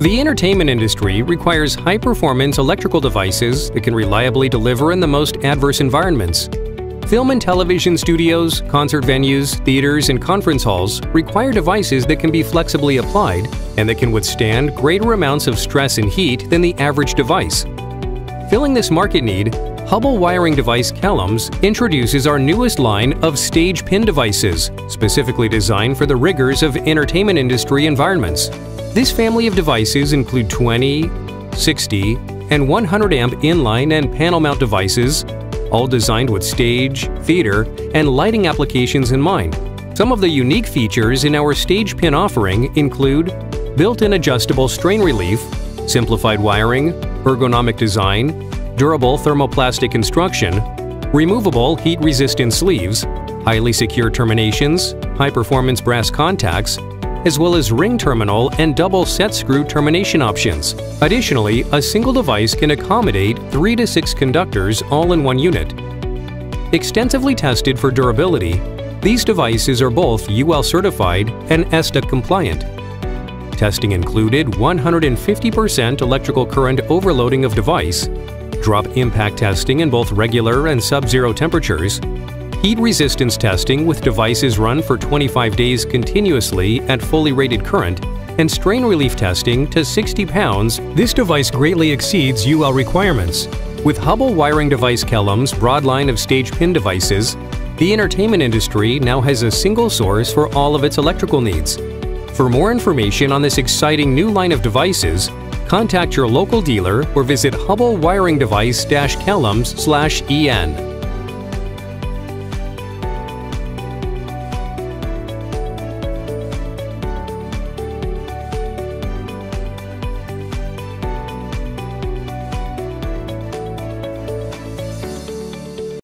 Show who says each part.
Speaker 1: The entertainment industry requires high-performance electrical devices that can reliably deliver in the most adverse environments. Film and television studios, concert venues, theaters, and conference halls require devices that can be flexibly applied and that can withstand greater amounts of stress and heat than the average device. Filling this market need, Hubbell Wiring Device Kellems introduces our newest line of stage pin devices, specifically designed for the rigors of entertainment industry environments. This family of devices include 20, 60, and 100 amp inline and panel mount devices, all designed with stage, theater, and lighting applications in mind. Some of the unique features in our stage pin offering include built-in adjustable strain relief, simplified wiring, ergonomic design, durable thermoplastic construction, removable heat-resistant sleeves, highly secure terminations, high-performance brass contacts, as well as ring terminal and double set screw termination options. Additionally, a single device can accommodate 3 to 6 conductors all in one unit. Extensively tested for durability, these devices are both UL certified and ESTA compliant. Testing included 150% electrical current overloading of device drop impact testing in both regular and sub-zero temperatures, heat resistance testing with devices run for 25 days continuously at fully rated current, and strain relief testing to 60 pounds, this device greatly exceeds UL requirements. With Hubbell Wiring Device Kellems' broad line of stage pin devices, the entertainment industry now has a single source for all of its electrical needs. For more information on this exciting new line of devices, Contact your local dealer or visit hubbellwiringdevice-kellems-en.